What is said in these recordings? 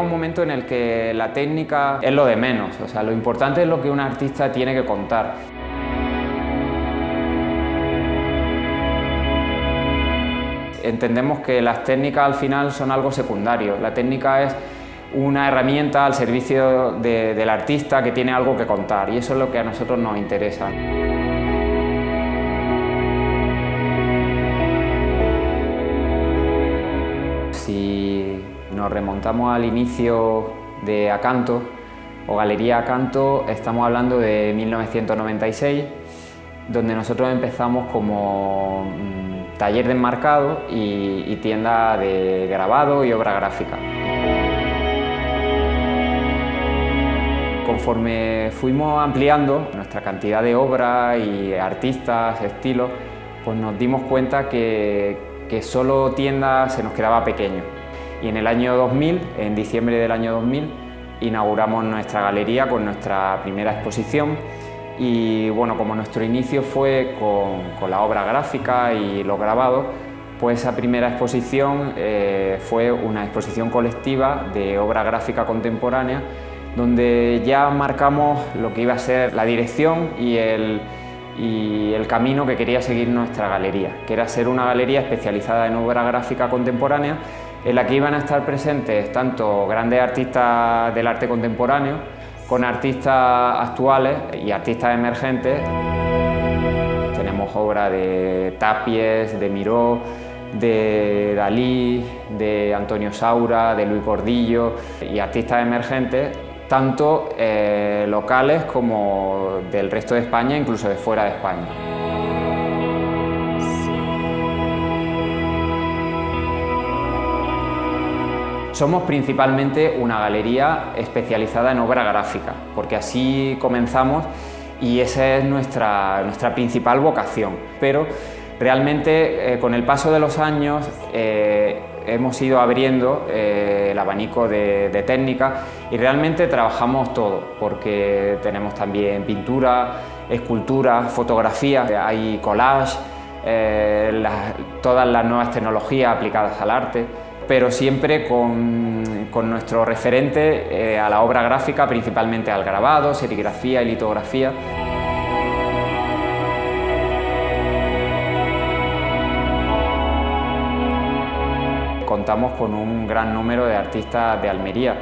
un momento en el que la técnica es lo de menos, o sea, lo importante es lo que un artista tiene que contar. Entendemos que las técnicas al final son algo secundario, la técnica es una herramienta al servicio del artista que tiene algo que contar y eso es lo que a nosotros nos interesa. Nos remontamos al inicio de Acanto o Galería Acanto, estamos hablando de 1996, donde nosotros empezamos como mm, taller de enmarcado y, tienda de grabado y obra gráfica. Conforme fuimos ampliando nuestra cantidad de obras y artistas, estilos, pues nos dimos cuenta que, que solo tienda se nos quedaba pequeño. Y en el año 2000, en diciembre del año 2000, inauguramos nuestra galería con nuestra primera exposición. Y bueno, como nuestro inicio fue con, la obra gráfica y los grabados, pues esa primera exposición eh, fue una exposición colectiva de obra gráfica contemporánea donde ya marcamos lo que iba a ser la dirección y el, y el camino que quería seguir nuestra galería, que era ser una galería especializada en obra gráfica contemporánea, en la que iban a estar presentes tanto grandes artistas del arte contemporáneo, con artistas actuales y artistas emergentes. Tenemos obra de Tapies, de Miró, de Dalí, de Antonio Saura, de Luis Cordillo y artistas emergentes tanto eh, locales como del resto de España, incluso de fuera de España. Somos principalmente una galería especializada en obra gráfica, porque así comenzamos y esa es nuestra, nuestra principal vocación. Pero realmente eh, con el paso de los años eh, hemos ido abriendo eh, el abanico de, técnicas y realmente trabajamos todo, porque tenemos también pintura, escultura, fotografía, hay collage, todas las nuevas tecnologías aplicadas al arte, pero siempre con, con nuestro referente eh, a la obra gráfica, principalmente al grabado, serigrafía y litografía. contamos con un gran número de artistas de Almería,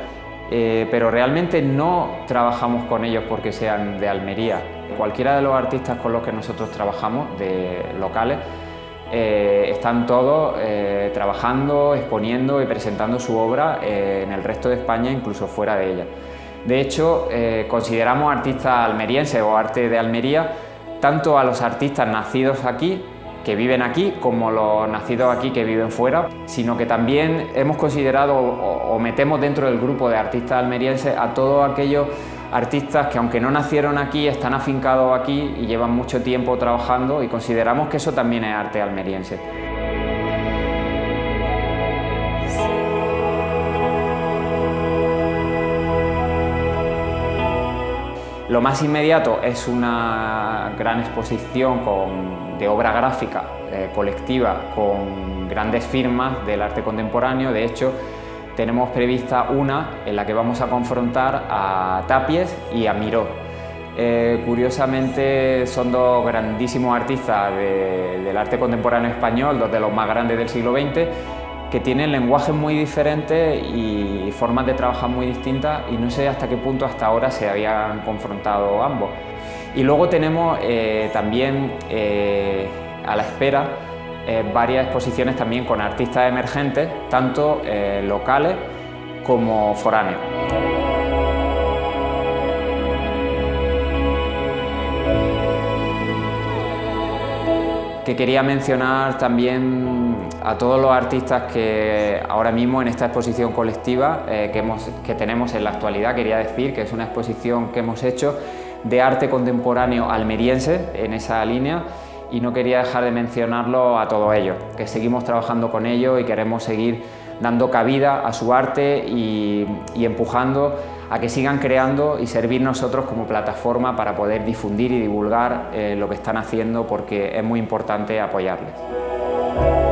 eh, pero realmente no trabajamos con ellos porque sean de Almería. Cualquiera de los artistas con los que nosotros trabajamos, de locales, eh, están todos eh, trabajando, exponiendo y presentando su obra en el resto de España, incluso fuera de ella. De hecho, consideramos artistas almerienses o arte de Almería tanto a los artistas nacidos aquí que viven aquí como los nacidos aquí que viven fuera, sino que también hemos considerado o, metemos dentro del grupo de artistas almerienses a todos aquellos artistas que aunque no nacieron aquí, están afincados aquí y llevan mucho tiempo trabajando y consideramos que eso también es arte almeriense. Lo más inmediato es una gran exposición de obra gráfica eh, colectiva con grandes firmas del arte contemporáneo. De hecho, tenemos prevista una en la que vamos a confrontar a Tapies y a Miró. Eh, curiosamente son dos grandísimos artistas del arte contemporáneo español, dos de los más grandes del siglo XX, que tienen lenguajes muy diferentes y formas de trabajar muy distintas y no sé hasta qué punto hasta ahora se habían confrontado ambos. Y luego tenemos eh, también eh, a la espera eh, varias exposiciones también con artistas emergentes, tanto locales como foráneos. Que quería mencionar también a todos los artistas que ahora mismo en esta exposición colectiva eh, que, que tenemos en la actualidad, quería decir que es una exposición que hemos hecho de arte contemporáneo almeriense en esa línea y no quería dejar de mencionarlo a todos ellos, que seguimos trabajando con ellos y queremos seguir dando cabida a su arte y, empujando a que sigan creando y servir nosotros como plataforma para poder difundir y divulgar eh, lo que están haciendo porque es muy importante apoyarles.